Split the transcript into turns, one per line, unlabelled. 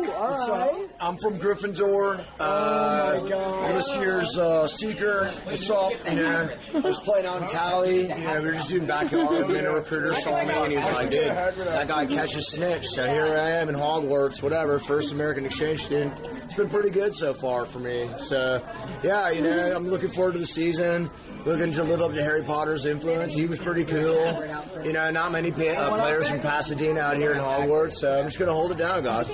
What's up? I'm from Gryffindor. Uh,
Oh my God.
I'm this year's uh, Seeker. What's up? You know, I was playing out in Cali. You know, we were just doing backyard, and then a recruiter saw me, and he was like, "Dude, that guy catches snitch." So here I am in Hogwarts, whatever, first American exchange student. It's been pretty good so far for me. So, yeah, you know, I'm looking forward to the season. Looking to live up to Harry Potter's influence. He was pretty cool. You know, not many pa- uh, players from Pasadena out here in Hogwarts, so I'm just going to hold it down, guys.